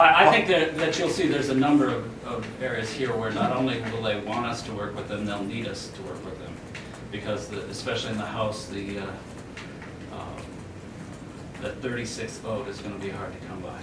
I, I think that, that you'll see there's a number of, of areas here where not only will they want us to work with them, they'll need us to work with them. Because the, especially in the House, the, uh, um, the thirty-sixth vote is gonna be hard to come by.